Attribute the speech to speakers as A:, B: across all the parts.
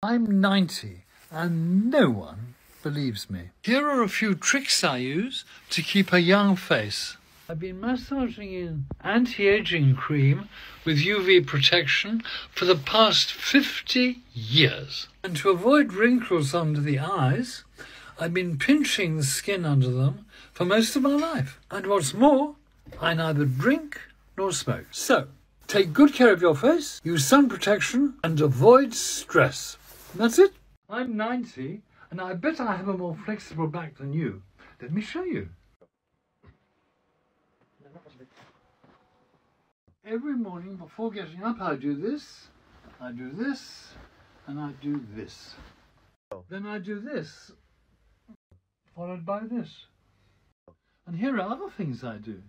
A: I'm 90 and no one believes me. Here are a few tricks I use to keep a young face. I've been massaging in anti-aging cream with UV protection for the past 50 years. And to avoid wrinkles under the eyes, I've been pinching the skin under them for most of my life. And what's more, I neither drink nor smoke. So, take good care of your face, use sun protection, and avoid stress. That's it. I'm 90, and I bet I have a more flexible back than you. Let me show you. Every morning before getting up, I do this, I do this, and I do this. Then I do this, followed by this. And here are other things I do.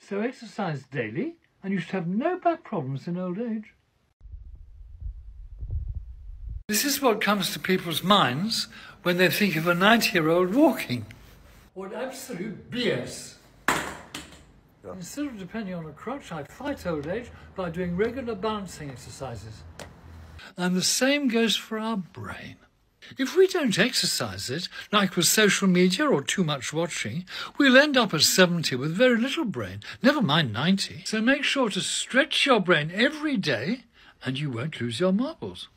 A: So exercise daily, and you should have no back problems in old age. This is what comes to people's minds when they think of a 90 year old walking. What absolute BS. Yeah. Instead of depending on a crutch, I fight old age by doing regular balancing exercises. And the same goes for our brain. If we don't exercise it, like with social media or too much watching, we'll end up at 70 with very little brain, never mind 90. So make sure to stretch your brain every day and you won't lose your marbles.